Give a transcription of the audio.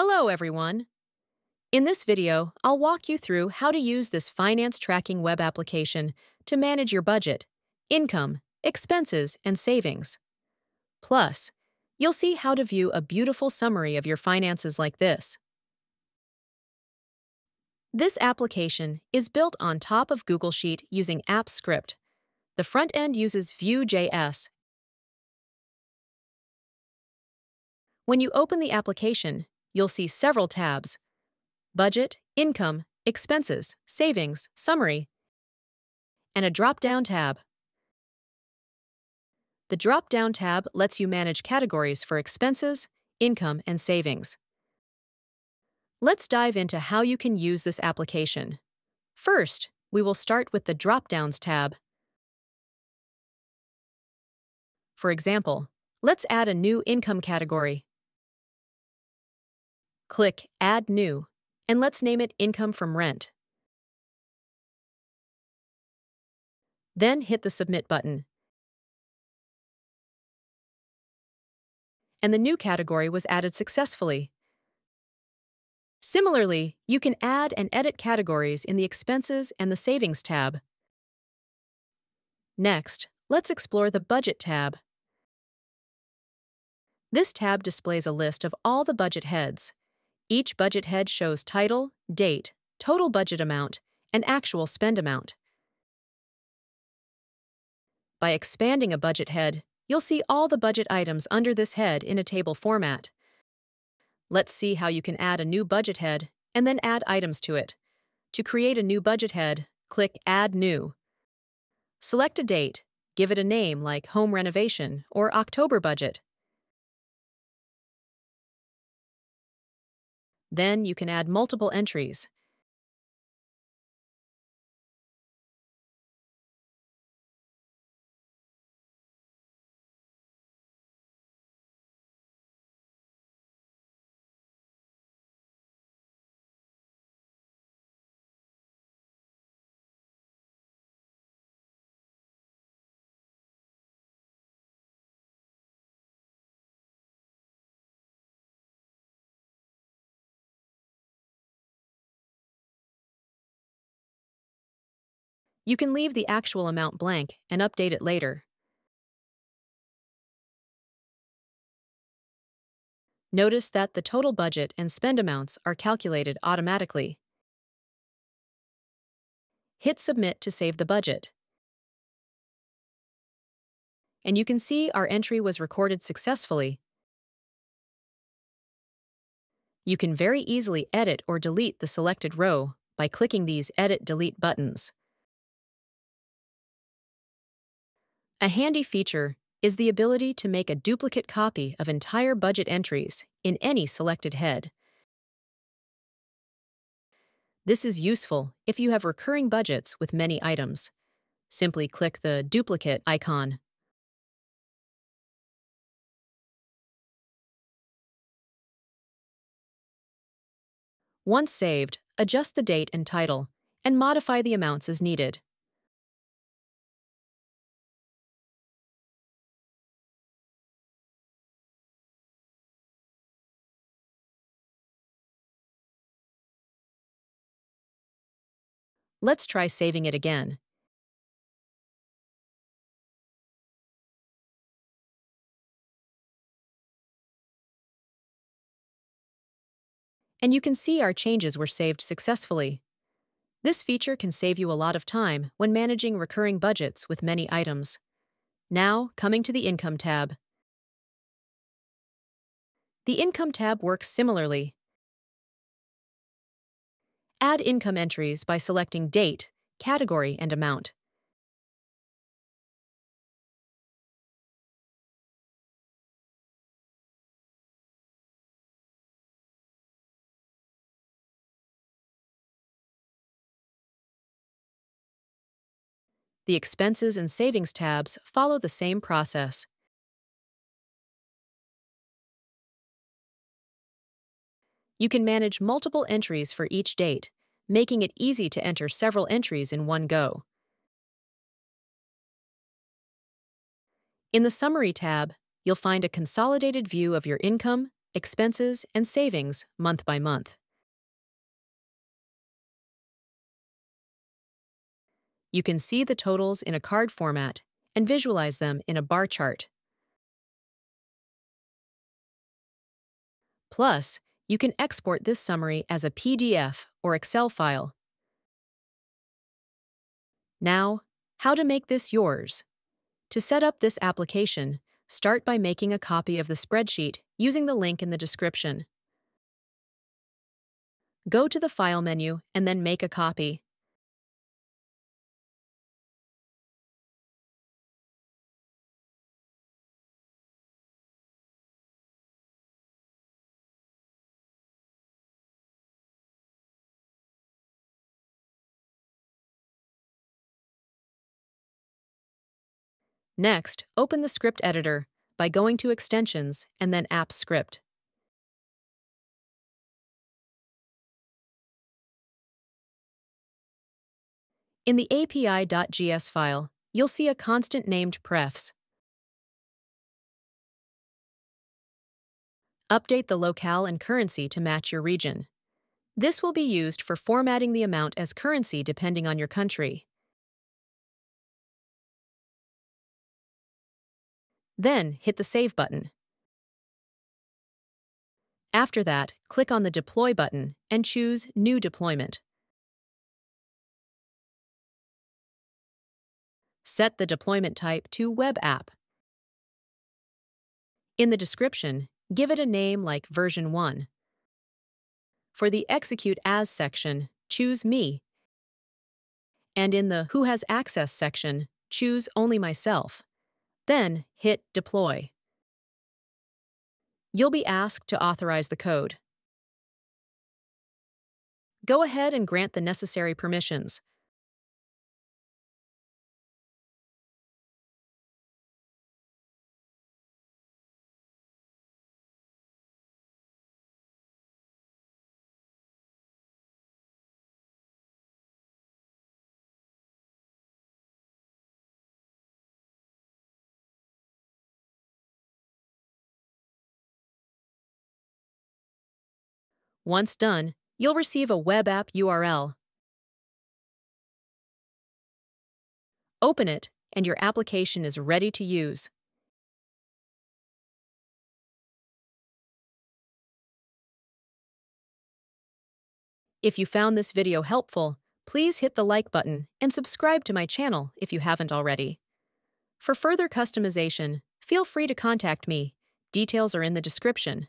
Hello, everyone. In this video, I'll walk you through how to use this finance tracking web application to manage your budget, income, expenses, and savings. Plus, you'll see how to view a beautiful summary of your finances like this. This application is built on top of Google Sheet using AppScript. The front end uses Vue.js. When you open the application, you'll see several tabs budget, income, expenses, savings, summary, and a drop down tab. The drop down tab lets you manage categories for expenses, income, and savings. Let's dive into how you can use this application. First, we will start with the drop downs tab. For example, let's add a new income category. Click Add New, and let's name it Income from Rent. Then hit the Submit button. And the new category was added successfully. Similarly, you can add and edit categories in the Expenses and the Savings tab. Next, let's explore the Budget tab. This tab displays a list of all the budget heads, each budget head shows title, date, total budget amount, and actual spend amount. By expanding a budget head, you'll see all the budget items under this head in a table format. Let's see how you can add a new budget head and then add items to it. To create a new budget head, click Add New. Select a date, give it a name like Home Renovation or October Budget. Then you can add multiple entries. You can leave the actual amount blank and update it later. Notice that the total budget and spend amounts are calculated automatically. Hit Submit to save the budget. And you can see our entry was recorded successfully. You can very easily edit or delete the selected row by clicking these Edit Delete buttons. A handy feature is the ability to make a duplicate copy of entire budget entries in any selected head. This is useful if you have recurring budgets with many items. Simply click the duplicate icon. Once saved, adjust the date and title, and modify the amounts as needed. Let's try saving it again. And you can see our changes were saved successfully. This feature can save you a lot of time when managing recurring budgets with many items. Now, coming to the Income tab. The Income tab works similarly, Add income entries by selecting Date, Category, and Amount. The Expenses and Savings tabs follow the same process. You can manage multiple entries for each date, making it easy to enter several entries in one go. In the Summary tab, you'll find a consolidated view of your income, expenses, and savings month by month. You can see the totals in a card format and visualize them in a bar chart. Plus, you can export this summary as a PDF or Excel file. Now, how to make this yours. To set up this application, start by making a copy of the spreadsheet using the link in the description. Go to the File menu and then make a copy. Next, open the script editor by going to Extensions and then App Script. In the API.gs file, you'll see a constant named prefs. Update the locale and currency to match your region. This will be used for formatting the amount as currency depending on your country. Then hit the Save button. After that, click on the Deploy button and choose New Deployment. Set the deployment type to Web App. In the description, give it a name like version 1. For the Execute As section, choose Me. And in the Who Has Access section, choose Only Myself. Then hit Deploy. You'll be asked to authorize the code. Go ahead and grant the necessary permissions. Once done, you'll receive a web app URL. Open it, and your application is ready to use. If you found this video helpful, please hit the like button and subscribe to my channel if you haven't already. For further customization, feel free to contact me. Details are in the description.